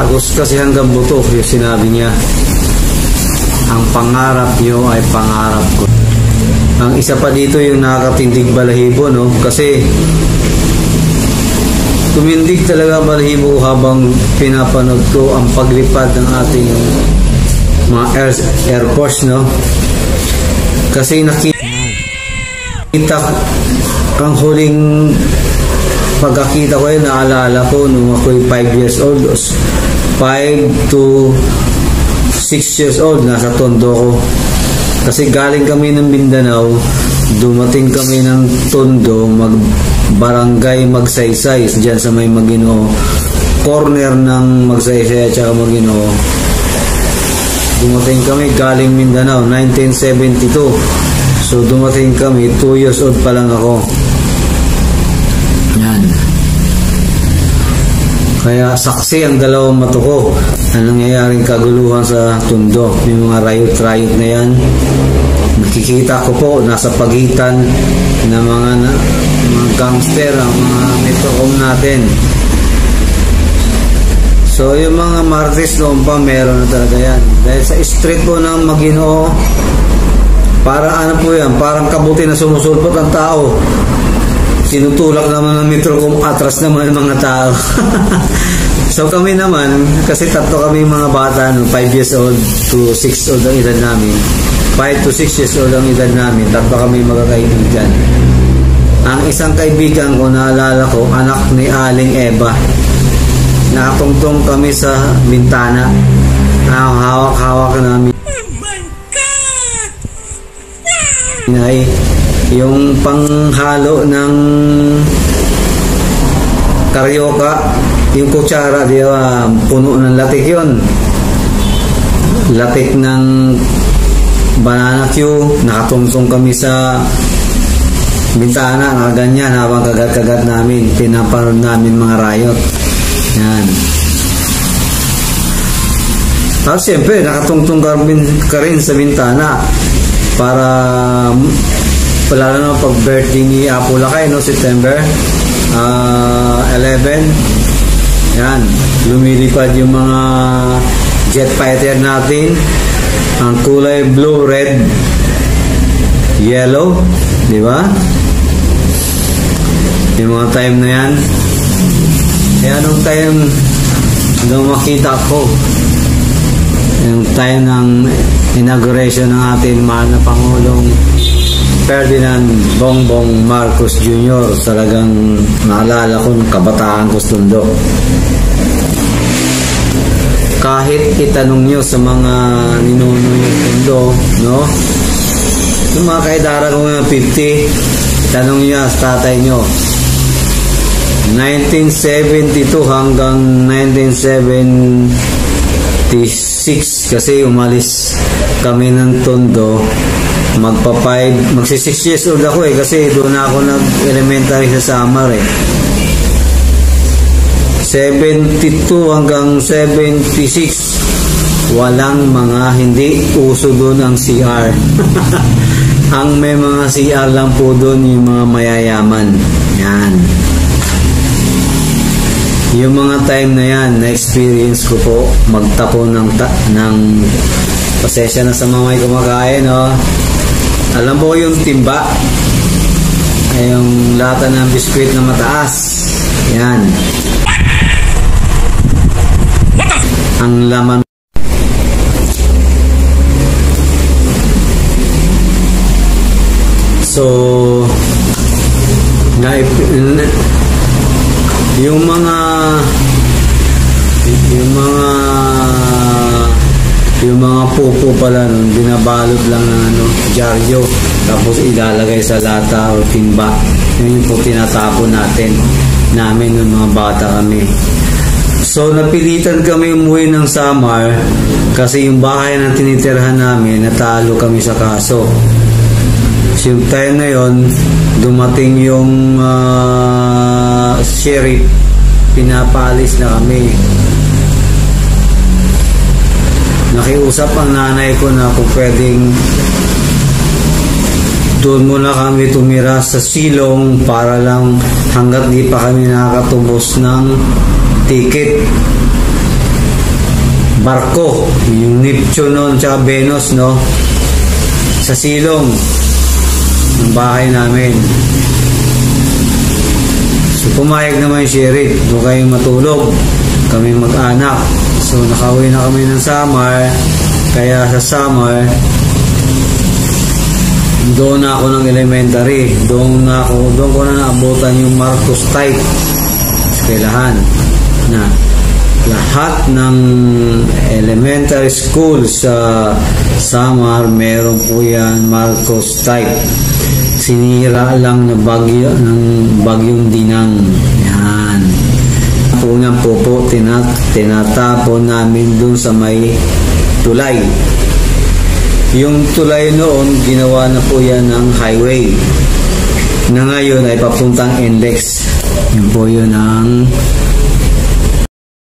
Tagos kasi hanggang buto sinabi niya. Ang pangarap nyo ay pangarap ko. Ang isa pa dito yung nakakatindig balahibo, no? Kasi tumindig talaga balahibo habang pinapanood ko ang paglipad ng ating mga Air, Air Force, no? Kasi nakita ang huling pagkakita ko yun, naalala ko nung ako'y 5 years old. 5 to 6 years old, nasa tondo ko. Kasi galing kami ng Mindanao, dumating kami ng tondo, mag barangay Magsaysay, dyan sa may Maginoo. Corner ng Magsaysay at saka Maginoo. Dumating kami galing Mindanao, 1972. So dumating kami, 2 years old pa lang ako. Kaya saksi ang dalawang mata ko na nangyayaring kaguluhan sa tundo. May mga riot-riot na yan. Nakikita ko po nasa pagitan ng mga, na, mga gangster, ang mga metrocom natin. So yung mga martes noon pa meron na talaga yan. Dahil sa street po ng Maginoo, para ano po yan, parang kabuti na sumusulpot ang tao tinutulak naman ng metro kung atras naman mga tao. so kami naman, kasi tatlo kami mga bata, no, 5 years old to 6 old ang edad namin. 5 to 6 years old ang edad namin, tatlo kami magkakaibigan. Ang isang kaibigan ko, naalala ko, anak ni Aling Eva. Nakatungtong kami sa bintana. Ang hawak-hawak namin. Oh my God! Ay, yung panghalo ng karyoka, yung kutsara, di ba, puno ng latik yun. Latik ng banana Q, nakatungsong kami sa bintana, nga ganyan, habang kagat-kagat namin, pinaparoon namin mga rayot. Yan. Tapos siyempre, nakatungtong ka rin sa bintana para lalo na pag birthday ni Apo Lakay, no, September uh, 11. Yan, lumilipad yung mga jet fighter natin. Ang kulay blue, red, yellow, di ba? Yung mga time na yan. Kaya nung time nung makita ko yung time ng inauguration ng ating mahal na Pangulong Ferdinand Bongbong Marcos Jr. Talagang naalala ko ng kabataan ko sundo. Kahit itanong nyo sa mga ninuno yung mundo, no? Yung mga kaedara ko nga 50, tanong nyo sa tatay nyo. 1972 hanggang 1976 kasi umalis kami ng Tondo magpa 5 magsi 6 years old ako eh kasi doon ako nag elementary sa Samar eh. 72 hanggang 76 walang mga hindi uso doon ang CR ang may mga CR lang po doon yung mga mayayaman. Yan. Yung mga time na yan na experience ko po magtapo ng ta- ng pasensya na sa mga may kumakain no alam mo yung timba? Ay yung lata ng biskwit na mataas. Yan. Ang laman So, na, yung mga yung mga yung mga pupo pala nun, binabalot lang ng ano, dyaryo, tapos ilalagay sa lata o timba. Yun po tinatapon natin, namin ng mga bata kami. So, napilitan kami umuwi ng Samar kasi yung bahay na tinitirhan namin, natalo kami sa kaso. So, yung time na yon dumating yung uh, sheriff, pinapalis na kami nakiusap ang nanay ko na kung pwedeng doon muna kami tumira sa silong para lang hanggat di pa kami nakakatubos ng ticket. barko, yung Neptune noon tsaka Venus, no? Sa silong ng bahay namin. So pumayag naman si Eric, doon kayong matulog. Kami mag-anak. So nakauwi na kami ng summer. Kaya sa summer, doon na ako ng elementary. Doon na ako, doon ko na naabutan yung Marcos type. Eskwelahan na lahat ng elementary school sa Samar meron po yan Marcos type sinira lang na bagyo ng bagyong dinang yan unang po po tinat tinatapon namin dun sa may tulay. Yung tulay noon ginawa na po yan ng highway na ngayon ay papuntang index. Yun po yun ang